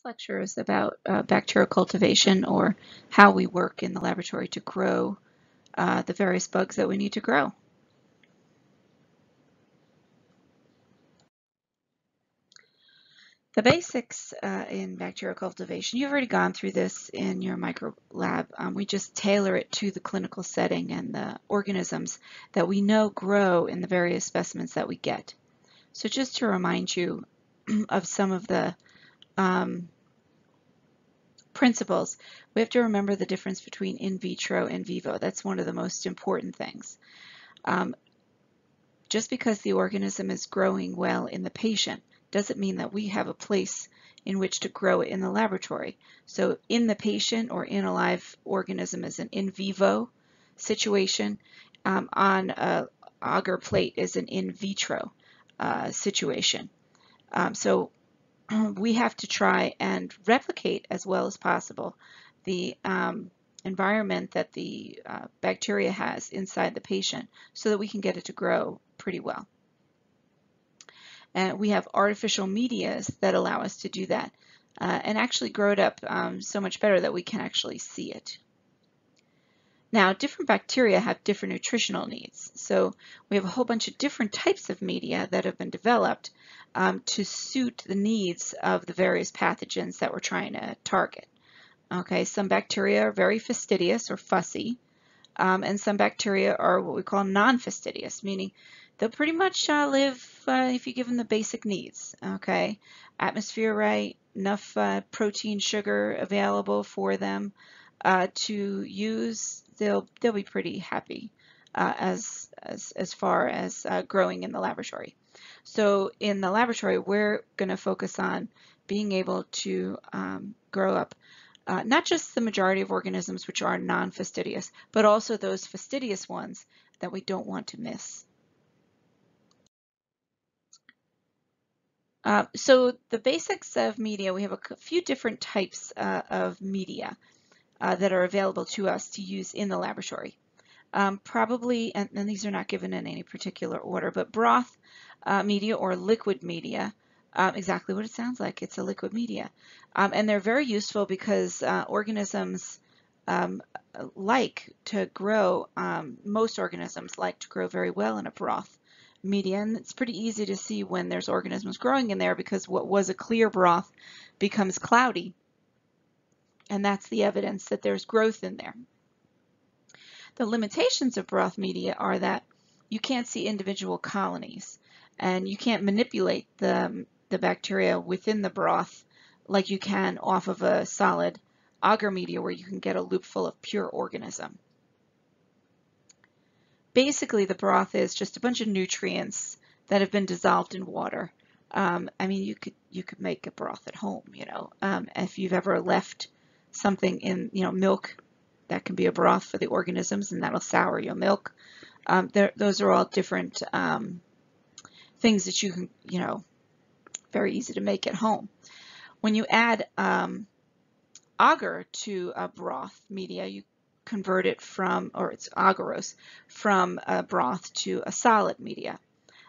This lecture is about uh, bacterial cultivation or how we work in the laboratory to grow uh, the various bugs that we need to grow. The basics uh, in bacterial cultivation, you've already gone through this in your micro lab. Um, we just tailor it to the clinical setting and the organisms that we know grow in the various specimens that we get. So just to remind you of some of the um, principles, we have to remember the difference between in vitro and vivo. That's one of the most important things. Um, just because the organism is growing well in the patient doesn't mean that we have a place in which to grow it in the laboratory. So in the patient or in a live organism is an in vivo situation. Um, on a agar plate is an in vitro uh, situation. Um, so we have to try and replicate as well as possible the um, environment that the uh, bacteria has inside the patient so that we can get it to grow pretty well. And we have artificial medias that allow us to do that uh, and actually grow it up um, so much better that we can actually see it. Now, different bacteria have different nutritional needs. So we have a whole bunch of different types of media that have been developed um, to suit the needs of the various pathogens that we're trying to target. Okay, some bacteria are very fastidious or fussy, um, and some bacteria are what we call non-fastidious, meaning they'll pretty much uh, live uh, if you give them the basic needs. Okay, atmosphere right, enough uh, protein, sugar available for them uh, to use, they'll they'll be pretty happy uh, as as as far as uh, growing in the laboratory. So in the laboratory, we're going to focus on being able to um, grow up uh, not just the majority of organisms which are non-fastidious, but also those fastidious ones that we don't want to miss. Uh, so the basics of media, we have a few different types uh, of media uh, that are available to us to use in the laboratory. Um, probably, and, and, these are not given in any particular order, but broth uh, media or liquid media, um, exactly what it sounds like. It's a liquid media. Um, and they're very useful because uh, organisms um, like to grow, um, most organisms like to grow very well in a broth media. And it's pretty easy to see when there's organisms growing in there because what was a clear broth becomes cloudy. And that's the evidence that there's growth in there. The limitations of broth media are that you can't see individual colonies and you can't manipulate the, the bacteria within the broth like you can off of a solid agar media where you can get a loop full of pure organism. Basically, the broth is just a bunch of nutrients that have been dissolved in water. Um, I mean, you could you could make a broth at home, you know. Um, if you've ever left something in, you know, milk that can be a broth for the organisms and that'll sour your milk. Um, those are all different um, things that you can, you know, very easy to make at home. When you add um, agar to a broth media, you convert it from, or it's agarose, from a broth to a solid media,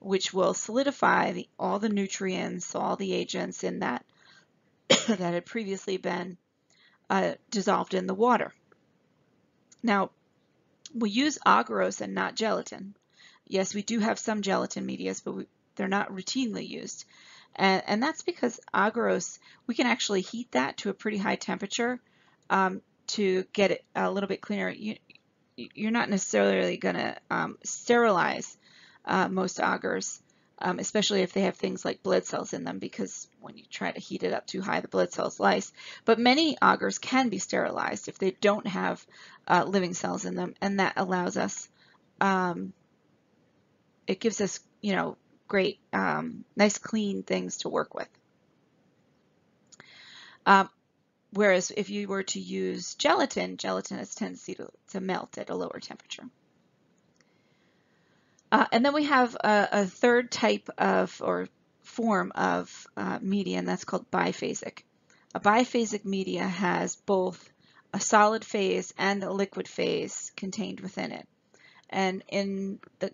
which will solidify the, all the nutrients, all the agents in that that had previously been uh, dissolved in the water. Now, we use agarose and not gelatin. Yes, we do have some gelatin medias, but we, they're not routinely used. And, and, that's because agarose, we can actually heat that to a pretty high temperature um, to get it a little bit cleaner. You, you're not necessarily going to um, sterilize uh, most agars um, especially if they have things like blood cells in them, because when you try to heat it up too high, the blood cells lyse. But many agars can be sterilized if they don't have uh, living cells in them, and that allows us, um, it gives us, you know, great, um, nice clean things to work with. Um, whereas if you were to use gelatin, gelatin has a tendency to, to melt at a lower temperature. Uh, and then we have a, a, third type of or form of uh, media, and that's called biphasic. A biphasic media has both a solid phase and a liquid phase contained within it. And in the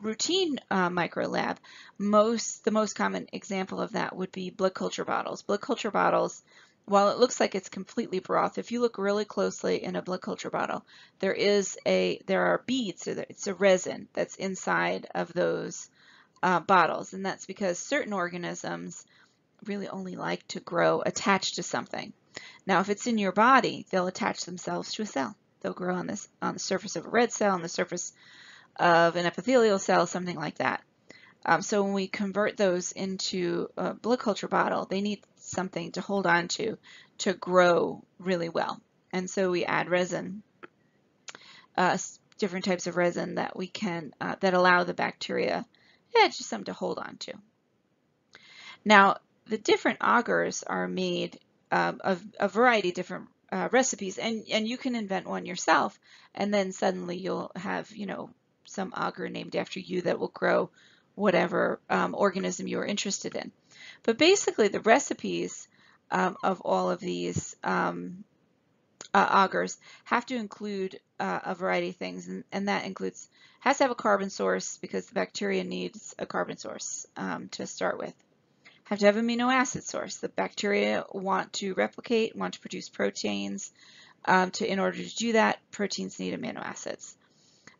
routine uh, microlab, most the most common example of that would be blood culture bottles. Blood culture bottles, while it looks like it's completely broth, if you look really closely in a blood culture bottle, there is a there are beads, so it's a resin that's inside of those uh, bottles, and that's because certain organisms really only like to grow attached to something. Now, if it's in your body, they'll attach themselves to a cell. They'll grow on this on the surface of a red cell, on the surface of an epithelial cell, something like that. Um, so when we convert those into a blood culture bottle, they need something to hold on to to grow really well. And so we add resin, uh, different types of resin that we can uh, that allow the bacteria, yeah, just something to hold on to. Now the different agars are made um, of a variety of different uh, recipes, and and you can invent one yourself, and then suddenly you'll have you know some agar named after you that will grow whatever um, organism you're interested in. But basically, the recipes um, of all of these um, uh, agars have to include uh, a variety of things, and, and, that includes has to have a carbon source because the bacteria needs a carbon source um, to start with. Have to have amino acid source. The bacteria want to replicate, want to produce proteins. Um, to in order to do that, proteins need amino acids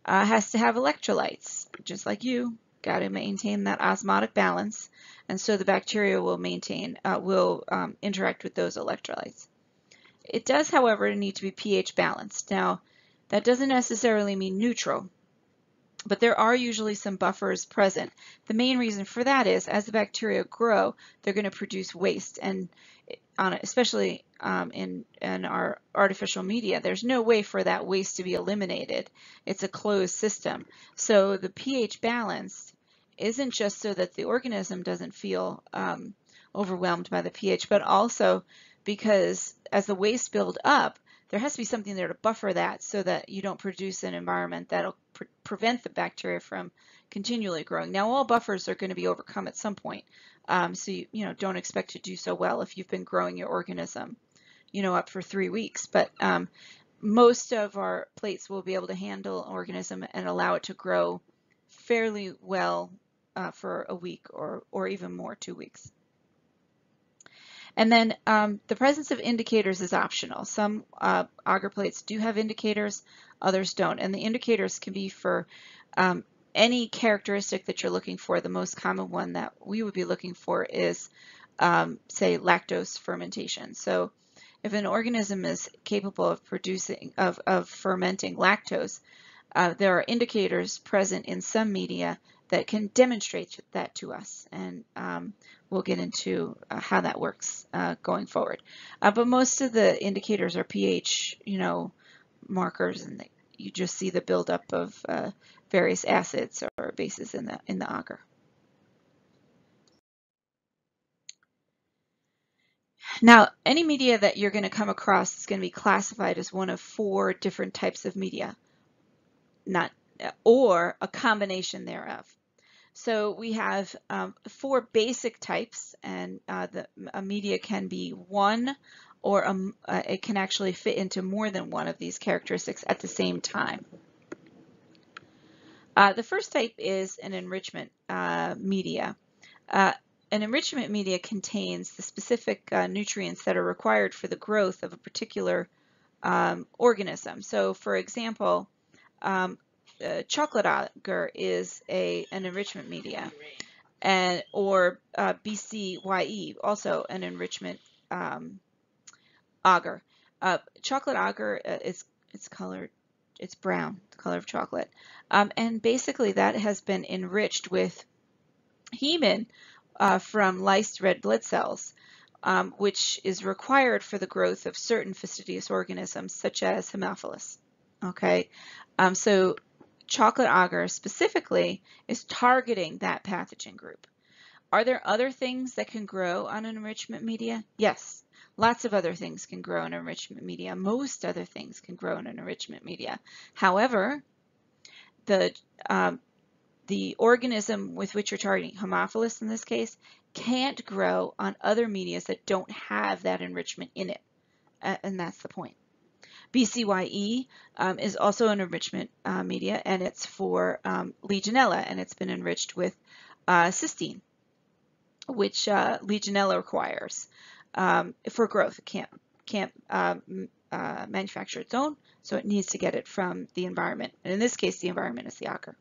uh, has to have electrolytes, just like you. Got to maintain that osmotic balance, and so the bacteria will maintain, uh, will um, interact with those electrolytes. It does, however, need to be pH balanced. Now, that doesn't necessarily mean neutral, but there are usually some buffers present. The main reason for that is as the bacteria grow, they're going to produce waste, and especially um, in, in our artificial media, there's no way for that waste to be eliminated. It's a closed system. So the pH balance isn't just so that the organism doesn't feel um, overwhelmed by the pH, but also because as the waste build up, there has to be something there to buffer that so that you don't produce an environment that'll pre prevent the bacteria from continually growing. Now all buffers are going to be overcome at some point. Um, so you, you know, don't expect to do so well if you've been growing your organism, you know, up for three weeks. But um, most of our plates will be able to handle an organism and allow it to grow fairly well uh, for a week or, or even more, two weeks. And then um, the presence of indicators is optional. Some uh, agar plates do have indicators, others don't. And the indicators can be for um, any characteristic that you're looking for, the most common one that we would be looking for is, um, say, lactose fermentation. So if an organism is capable of producing, of, of fermenting lactose, uh, there are indicators present in some media that can demonstrate that to us. And um, we'll get into uh, how that works uh, going forward. Uh, but most of the indicators are pH, you know, markers, and they, you just see the buildup of uh, various acids or bases in the, in the agar. Now, any media that you're going to come across is going to be classified as one of four different types of media, not or a combination thereof. So we have um, four basic types, and uh, the, a media can be one, or a, uh, it can actually fit into more than one of these characteristics at the same time. Uh, the first type is an enrichment uh, media. Uh, an enrichment media contains the specific uh, nutrients that are required for the growth of a particular um, organism. So for example, um, uh, chocolate agar is a, an enrichment media, and or uh, BCYE, also an enrichment um, agar. chocolate agar is it's colored it's brown, the color of chocolate. Um, and basically that has been enriched with hemin uh, from lysed red blood cells, um, which is required for the growth of certain fastidious organisms such as Haemophilus. Okay, um, so chocolate agar specifically is targeting that pathogen group. Are there other things that can grow on enrichment media? Yes, Lots of other things can grow in enrichment media. Most other things can grow in an enrichment media. However, the um, the organism with which you're targeting, Haemophilus in this case, can't grow on other medias that don't have that enrichment in it. And that's the point. BCYE um, is also an enrichment uh, media, and it's for um, Legionella, and it's been enriched with uh, cysteine, which uh, Legionella requires um, for growth. It can't can't um, uh, manufacture its own, so it needs to get it from the environment. And in this case, the environment is the agar.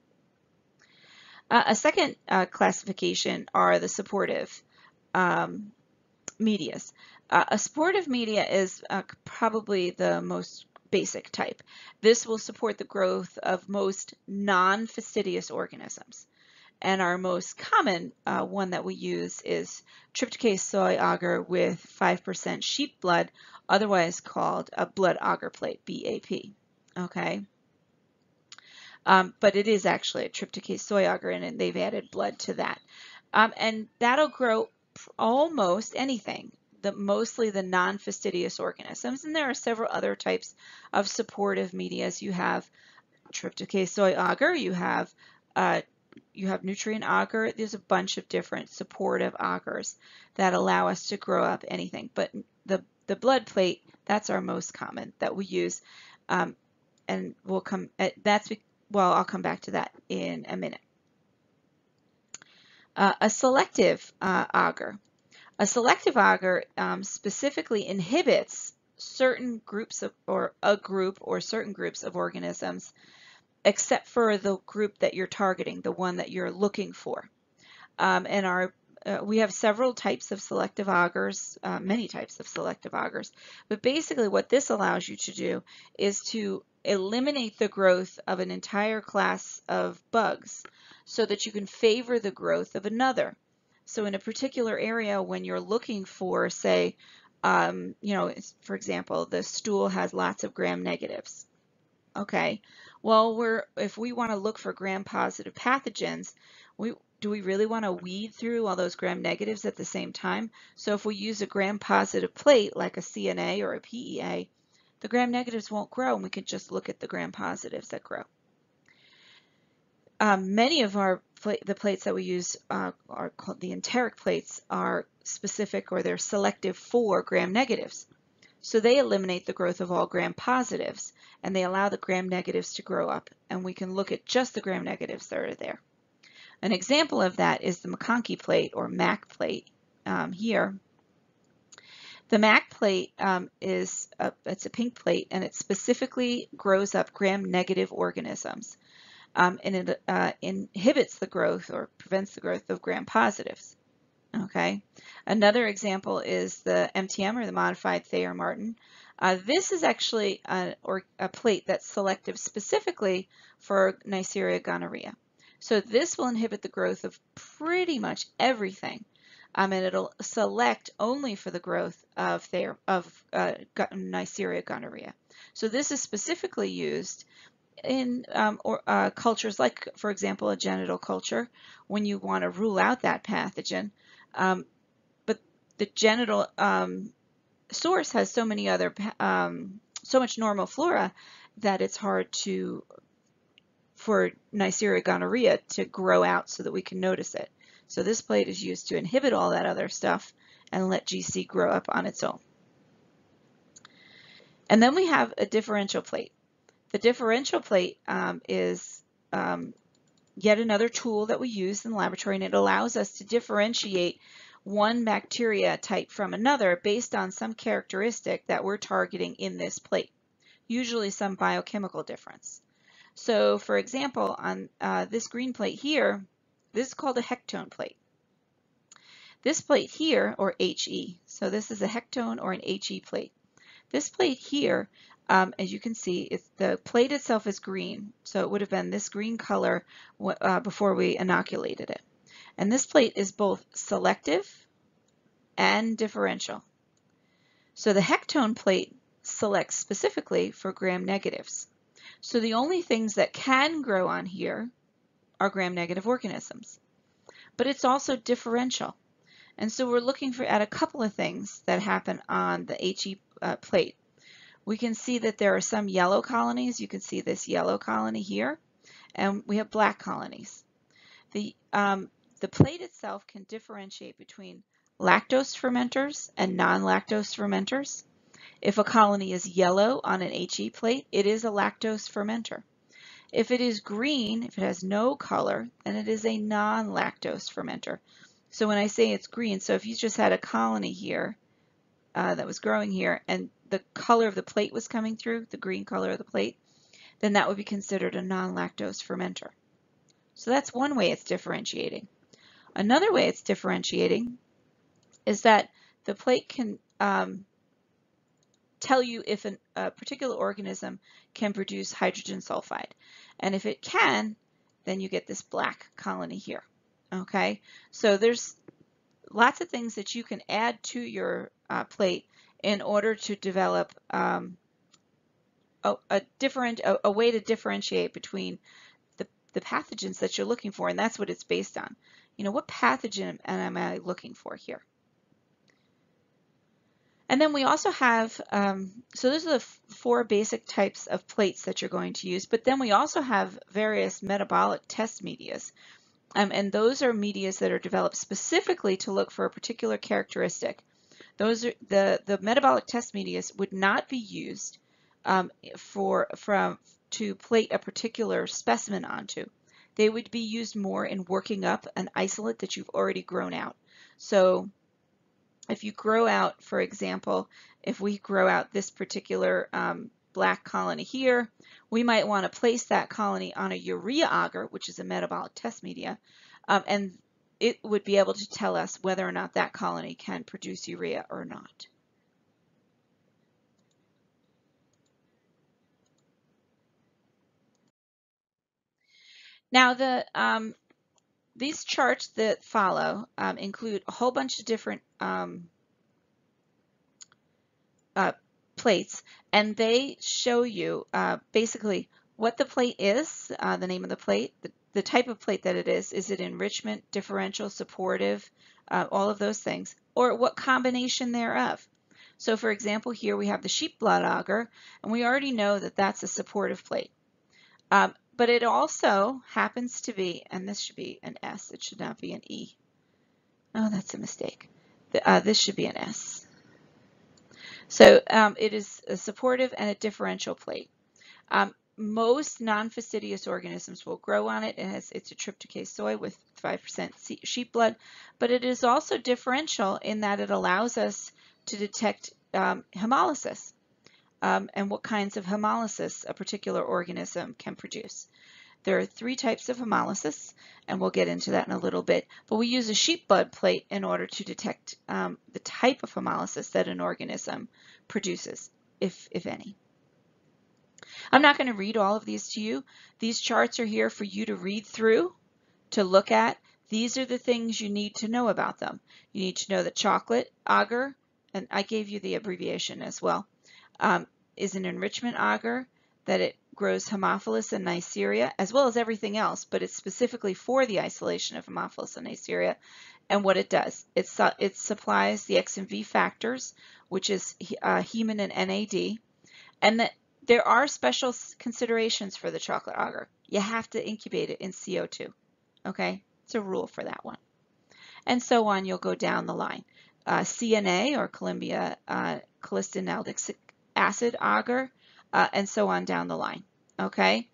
Uh, a second uh, classification are the supportive um, medias. Uh, a supportive media is uh, probably the most basic type. This will support the growth of most non-fastidious organisms. And our most common uh, one that we use is trypticase soy agar with 5% sheep blood, otherwise called a blood agar plate, BAP. Okay. Um, but it is actually a trypticase soy agar, and they've added blood to that. Um, and that'll grow almost anything, the, mostly the non-fastidious organisms. And there are several other types of supportive medias. You have soy agar, you have uh, you have nutrient agar. There's a bunch of different supportive agars that allow us to grow up anything. But the, the blood plate, that's our most common that we use. Um, and we'll come, uh, that's, well, I'll come back to that in a minute. Uh, a selective uh, agar. A selective agar um, specifically inhibits certain groups of, or a group or certain groups of organisms except for the group that you're targeting, the one that you're looking for. Um, and our uh, we have several types of selective agars, uh, many types of selective agars, but basically what this allows you to do is to eliminate the growth of an entire class of bugs so that you can favor the growth of another. So in a particular area when you're looking for, say, um, you know, for example, the stool has lots of gram negatives. Okay, well, we're if we want to look for gram-positive pathogens, we do we really want to weed through all those gram-negatives at the same time? So if we use a gram-positive plate like a CNA or a PEA, the gram-negatives won't grow and we can just look at the gram-positives that grow. Um, many of our the plates that we use uh, are called the enteric plates are specific or they're selective for gram-negatives. So they eliminate the growth of all gram-positives and they allow the gram-negatives to grow up and we can look at just the gram-negatives that are there. An example of that is the MacConkey plate or MAC plate um, here. The MAC plate um, is a, it's a pink plate and it specifically grows up gram-negative organisms um, and it uh, inhibits the growth or prevents the growth of gram-positives. Okay. Another example is the MTM or the modified Thayer-Martin. Uh, this is actually a, or a plate that's selective specifically for Neisseria gonorrhea. So this will inhibit the growth of pretty much everything. Um, and it'll select only for the growth of, Thayer, of uh, Neisseria gonorrhea. So this is specifically used in um, or, uh, cultures like, for example, a genital culture, when you want to rule out that pathogen, um, but the genital um, source has so many other, um, so much normal flora that it's hard to, for Neisseria gonorrhea to grow out so that we can notice it. So this plate is used to inhibit all that other stuff and let GC grow up on its own. And then we have a differential plate. The differential plate um, is um, yet another tool that we use in the laboratory and it allows us to differentiate one bacteria type from another based on some characteristic that we're targeting in this plate, usually some biochemical difference. So for example, on uh, this green plate here, this is called a Hektoen plate. This plate here, or HE, so this is a Hektoen or an HE plate. This plate here um, as you can see, the plate itself is green, so it would have been this green color uh, before we inoculated it. And this plate is both selective and differential. So the Hektoen plate selects specifically for gram-negatives. So the only things that can grow on here are gram-negative organisms. But it's also differential. And so we're looking for at a couple of things that happen on the HE uh, plate we can see that there are some yellow colonies. You can see this yellow colony here, and we have black colonies. The, um, the plate itself can differentiate between lactose fermenters and non-lactose fermenters. If a colony is yellow on an HE plate, it is a lactose fermenter. If it is green, if it has no color, then it is a non-lactose fermenter. So when I say it's green, so if you just had a colony here uh, that was growing here and the color of the plate was coming through, the green color of the plate, then that would be considered a non-lactose fermenter. So that's one way it's differentiating. Another way it's differentiating is that the plate can um, tell you if an, a particular organism can produce hydrogen sulfide. And if it can, then you get this black colony here. Okay, so there's lots of things that you can add to your uh, plate in order to develop um, a, a, different a, a, way to differentiate between the, the pathogens that you're looking for, and that's what it's based on. You know, what pathogen am I looking for here? And then we also have, um, so those are the four basic types of plates that you're going to use, but then we also have various metabolic test medias. Um, and those are medias that are developed specifically to look for a particular characteristic. Those are the, the metabolic test medias would not be used um, for from to plate a particular specimen onto. They would be used more in working up an isolate that you've already grown out. So if you grow out, for example, if we grow out this particular um, black colony here, we might want to place that colony on a urea agar, which is a metabolic test media, um, and it would be able to tell us whether or not that colony can produce urea or not. Now the um, these charts that follow um, include a whole bunch of different um, uh, plates, and they show you uh, basically what the plate is, uh, the name of the plate, the, the, type of plate that it is, is it enrichment, differential, supportive, uh, all of those things, or what combination thereof. So for example, here we have the sheep blood agar, and we already know that that's a supportive plate. Um, but it also happens to be, and this should be an S, it should not be an E. Oh, that's a mistake. The, uh, this should be an S. So um, it is a supportive and a differential plate. Um, most non-fastidious organisms will grow on it. It has, it's a trypticase soy with 5% sheep blood, but it is also differential in that it allows us to detect um, hemolysis um, and what kinds of hemolysis a particular organism can produce. There are three types of hemolysis, and we'll get into that in a little bit, but we use a sheep blood plate in order to detect um, the type of hemolysis that an organism produces, if, if any. I'm not going to read all of these to you. These charts are here for you to read through, to look at. These are the things you need to know about them. You need to know the chocolate agar, and I gave you the abbreviation as well, um, is an enrichment agar, that it grows Haemophilus and Neisseria, as well as everything else, but it's specifically for the isolation of Haemophilus and Neisseria. And what it does, it, su it supplies the X and V factors, which is uh, hemin and NAD, and that there are special considerations for the chocolate agar. You have to incubate it in CO2, okay? It's a rule for that one. And so on, you'll go down the line. Uh, CNA, or Columbia uh, acid agar, uh, and so on down the line, okay?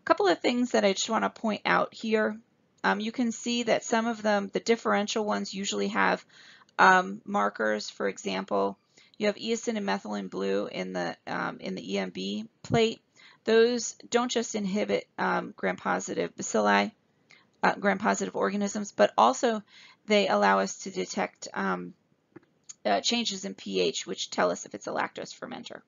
A couple of things that I just want to point out here. Um, you can see that some of them, the differential ones usually have um, markers. For example, you have eosin and methylene blue in the, um, in the EMB plate. Those don't just inhibit um, gram-positive bacilli, uh, gram-positive organisms, but also they allow us to detect um, uh, changes in pH, which tell us if it's a lactose fermenter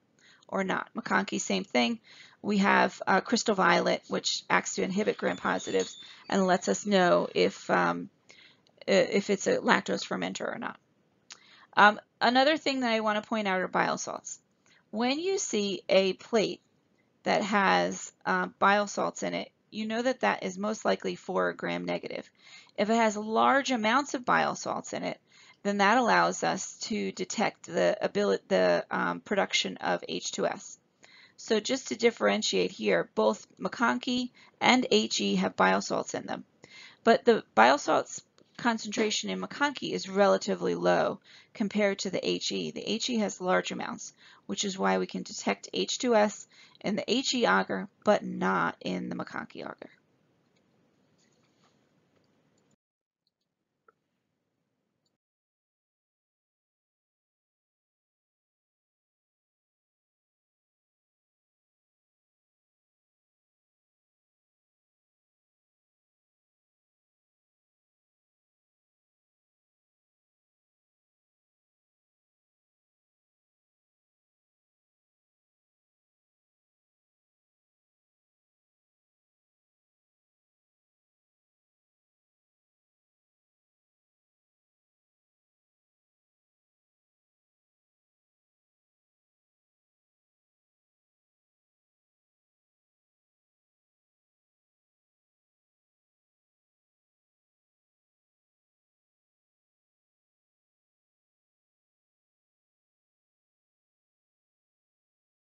or not. MacConkey, same thing. We have uh, crystal violet, which acts to inhibit gram-positives and lets us know if, um, if it's a lactose fermenter or not. Um, another thing that I want to point out are bile salts. When you see a plate that has uh, bile salts in it, you know that that is most likely 4 gram negative. If it has large amounts of bile salts in it, then that allows us to detect the ability, the um, production of H2S. So just to differentiate here, both MacConkey and HE have bile salts in them. But the bile salts concentration in MacConkey is relatively low compared to the HE. The HE has large amounts, which is why we can detect H2S in the HE agar, but not in the MacConkey agar.